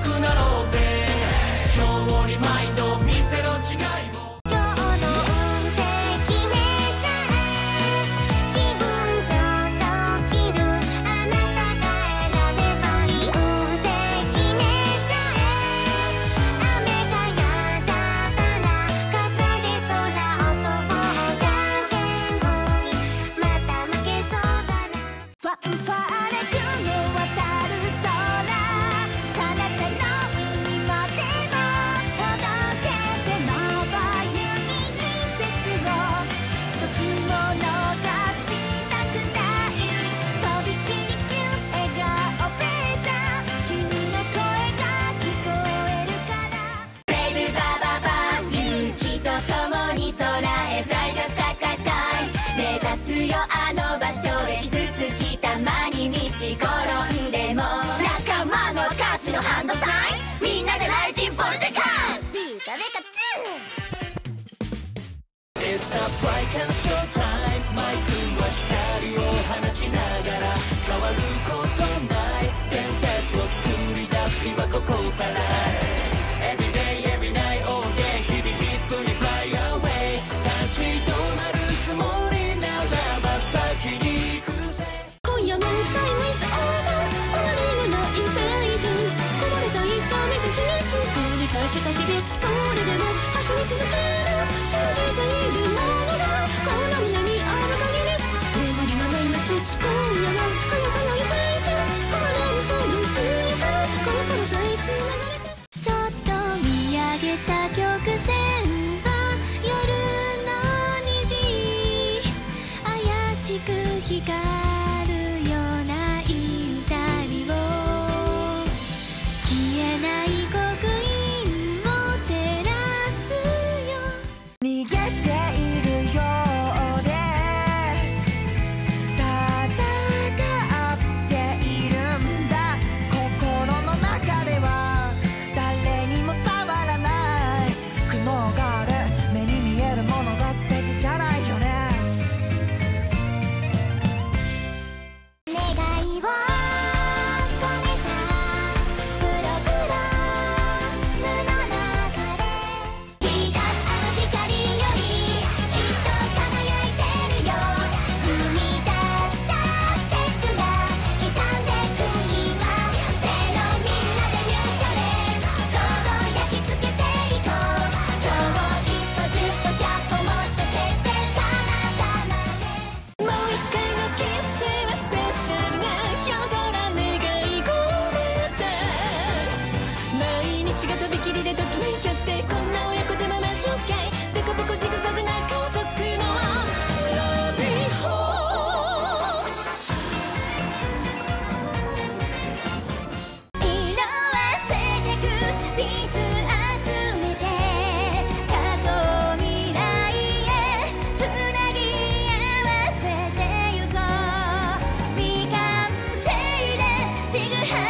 力ならマイクは光を放ちながら変わることない伝説を作り出す今ここから Everyday every night 日々ヒップに fly away 立ち止まるつもりならば先に行くぜ今夜も Time is over ないフェイズこぼれた痛みが秘密繰り返した日々。それでも走り続ける。take a hand.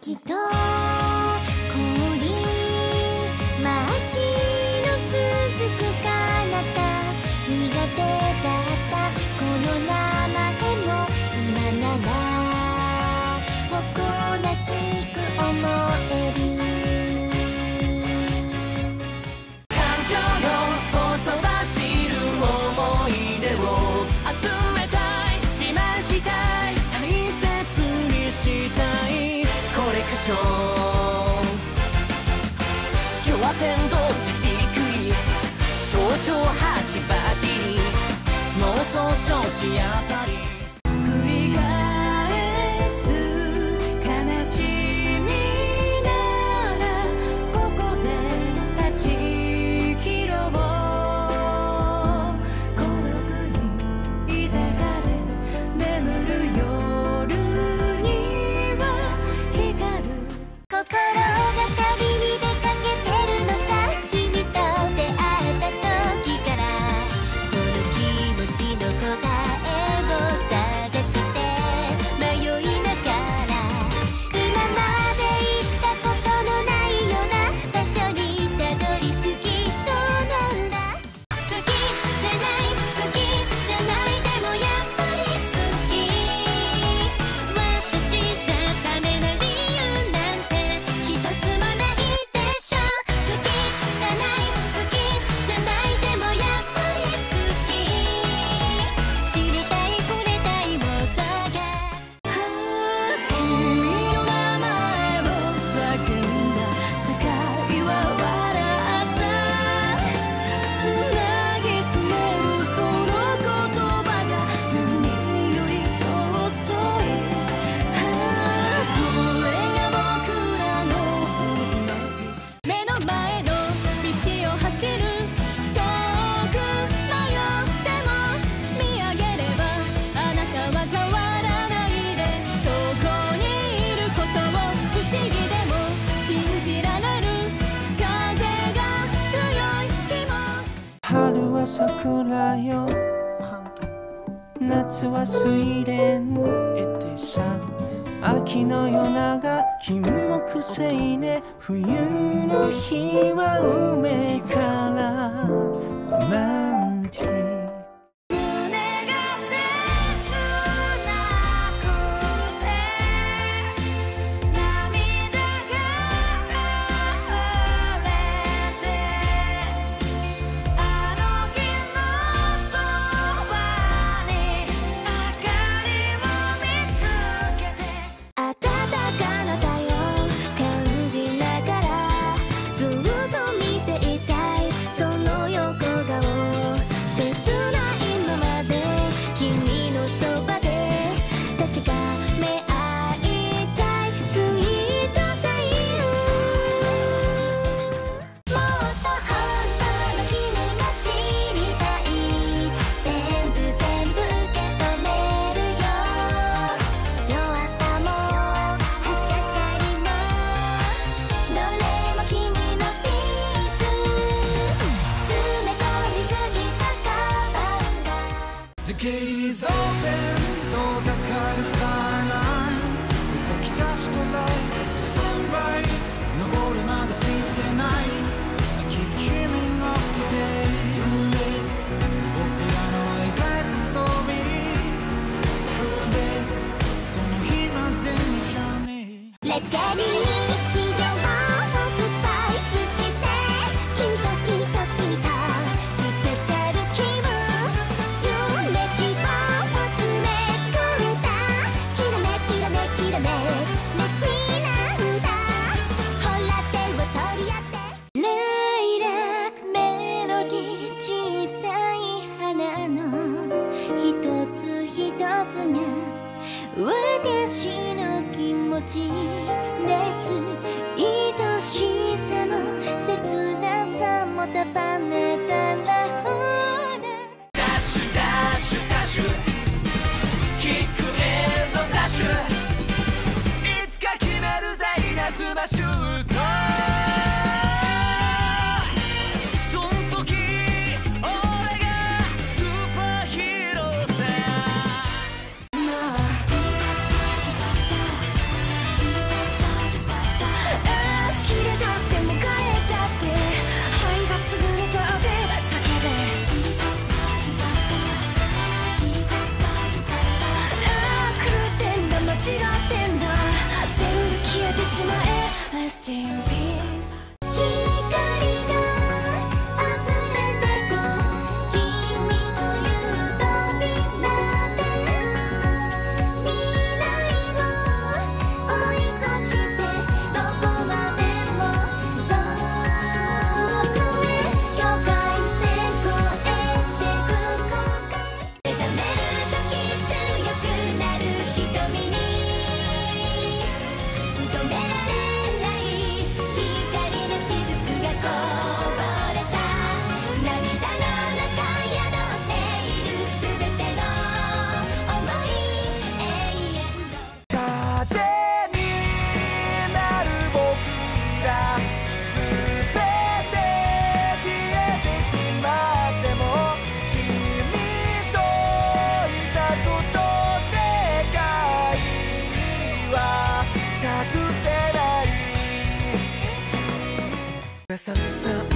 きっと Seattle. は運命か静違ってんだ。全部消えてしまえ。Rest in peace. さん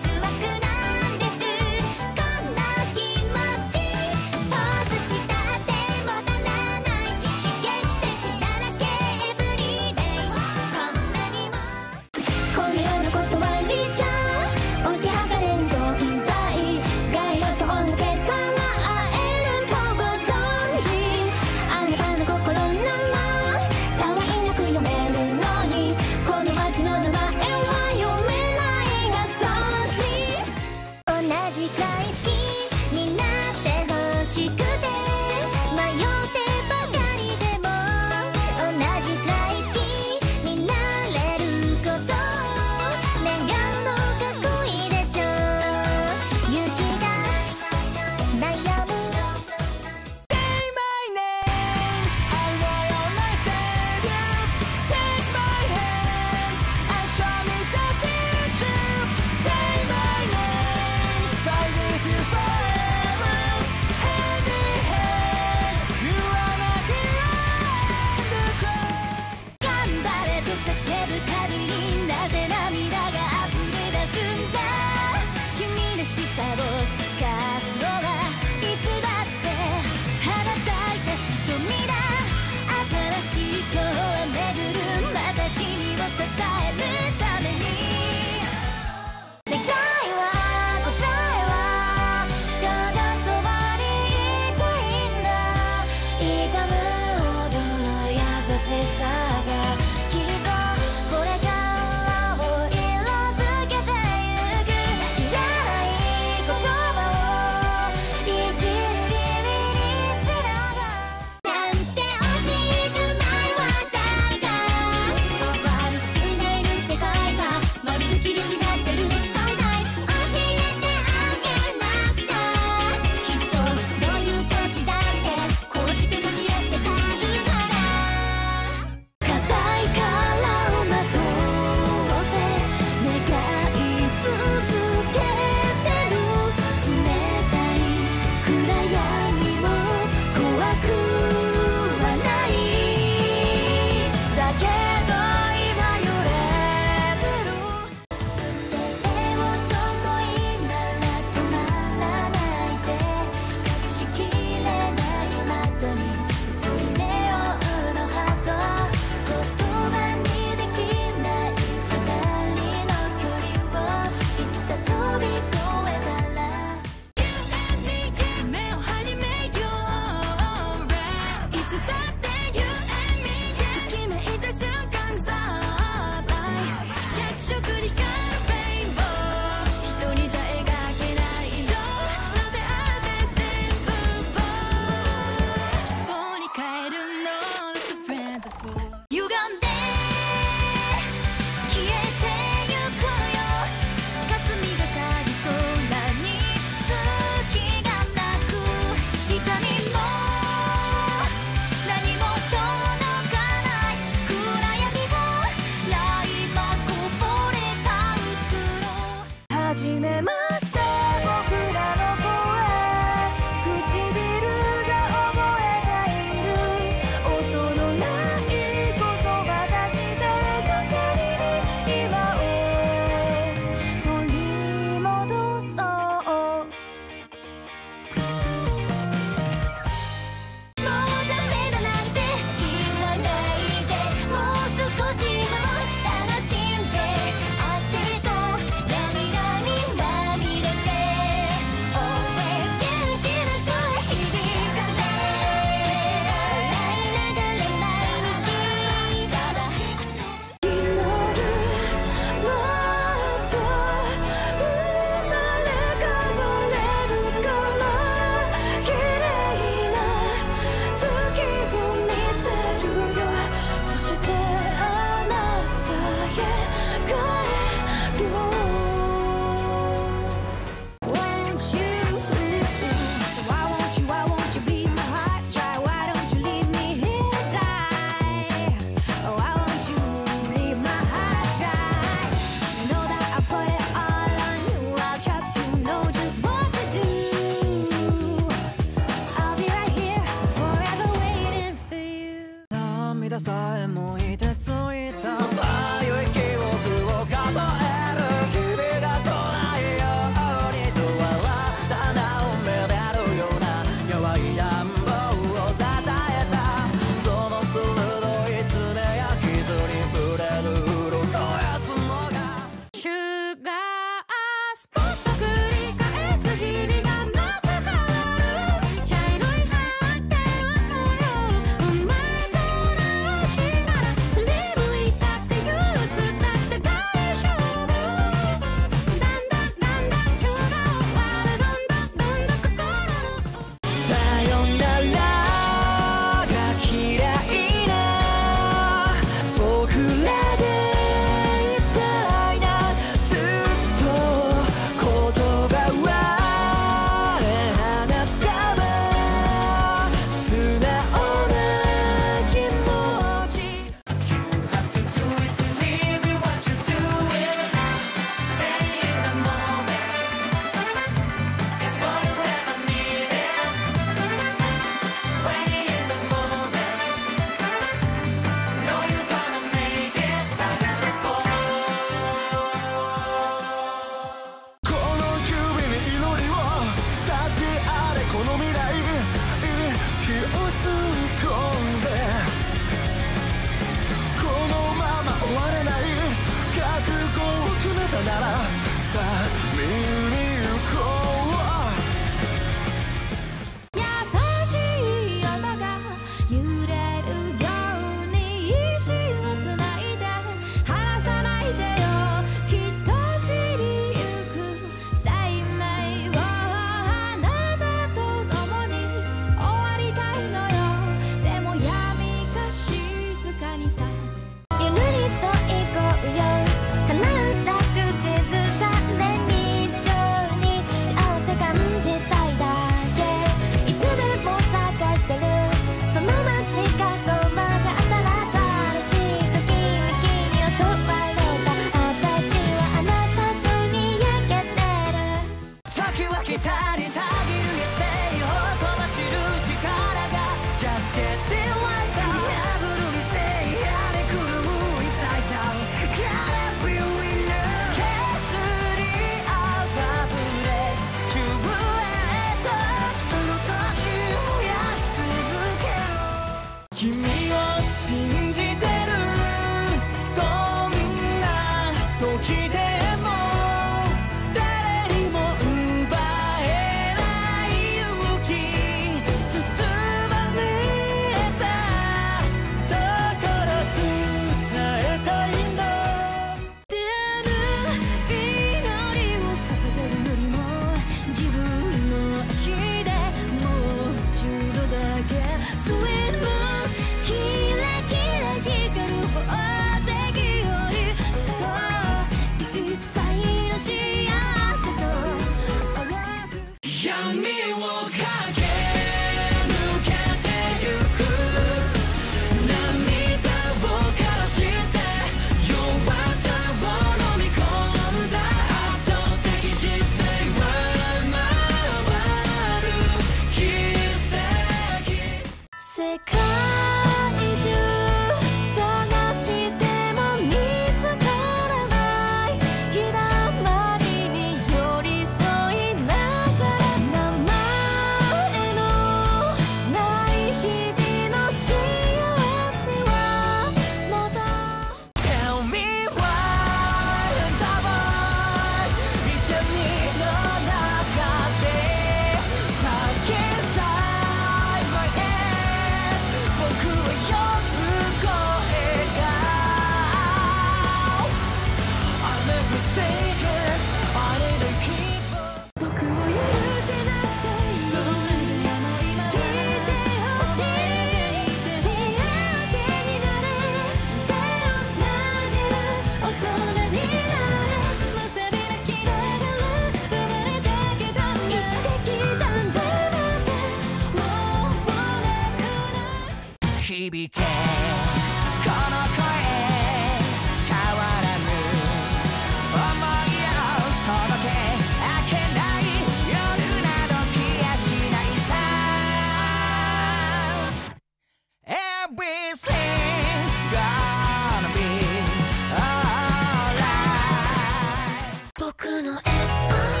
の